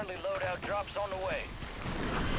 Friendly loadout drops on the way.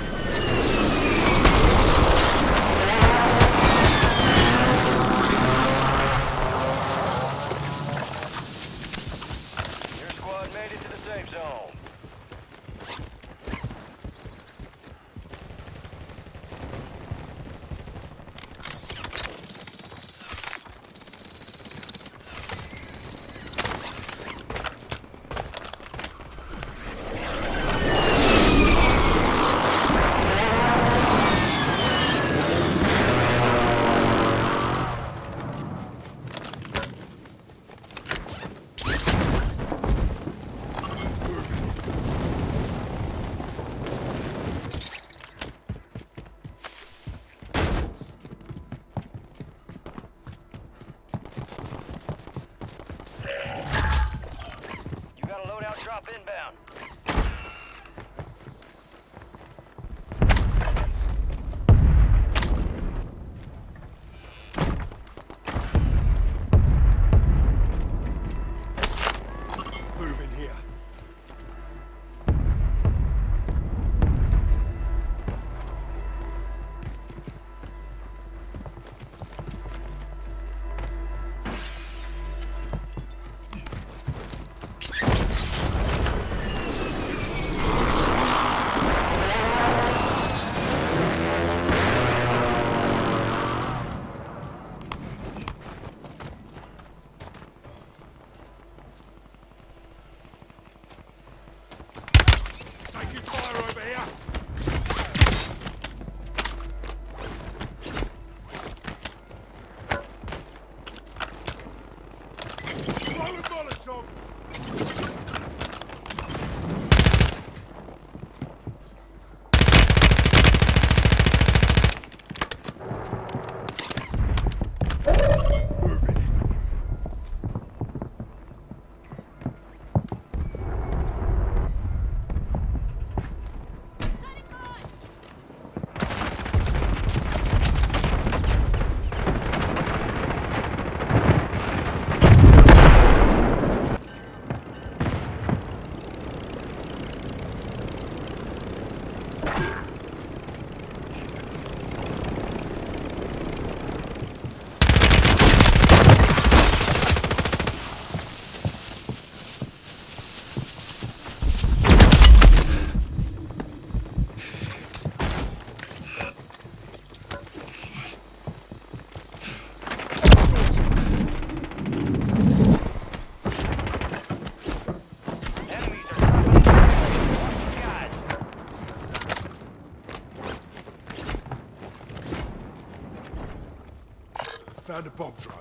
and a bomb drone.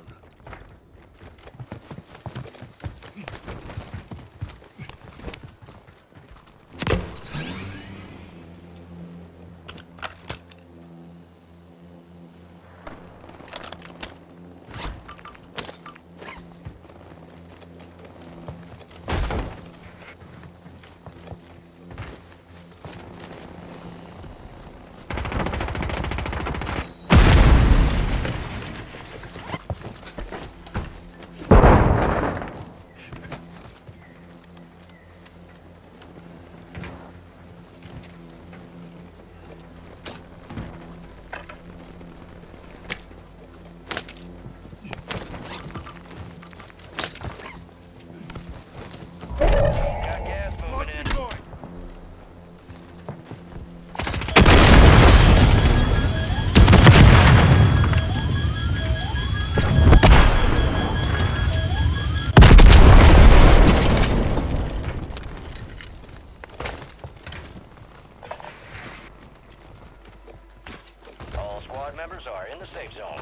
members are in the safe zone.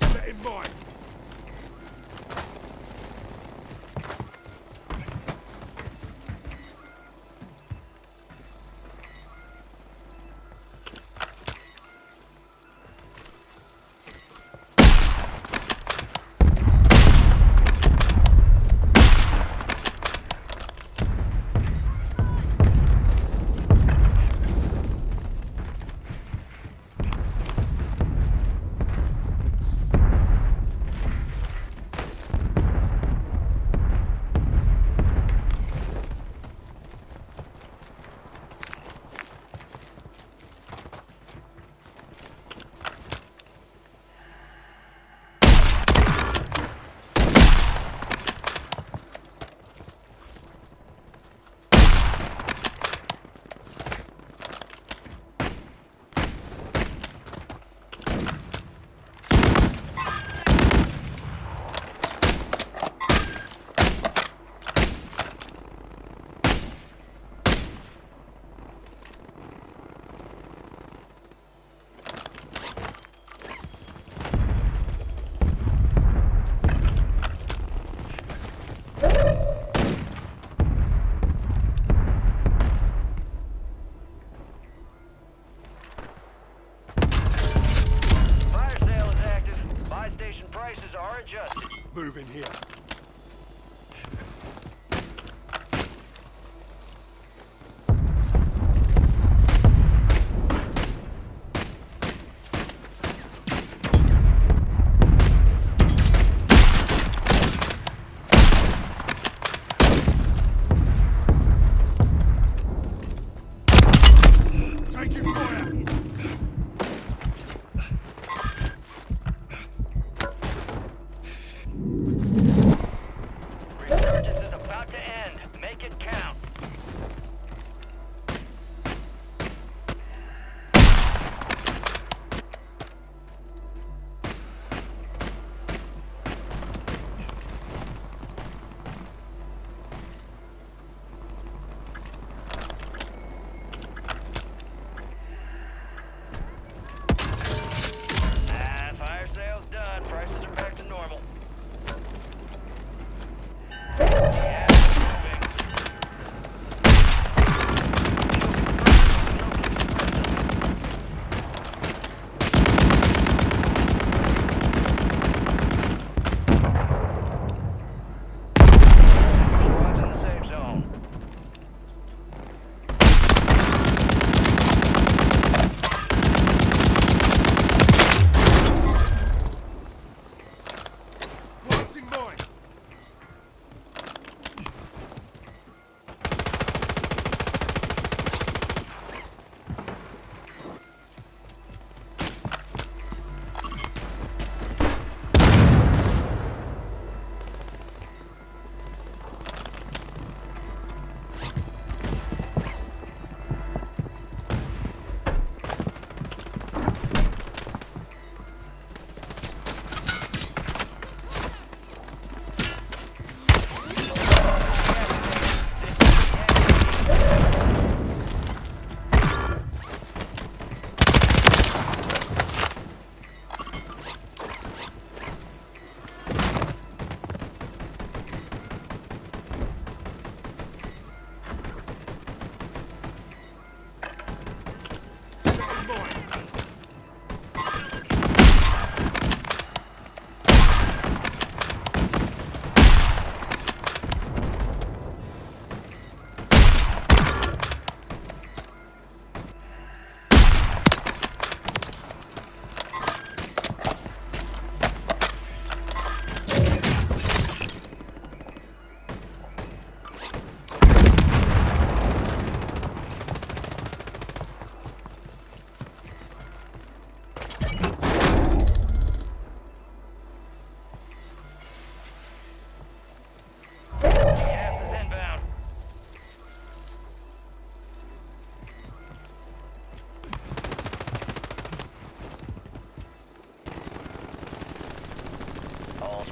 Save mine! prices are adjusted. Move in here.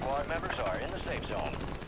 Squad members are in the safe zone.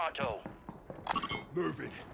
pronto. Moving.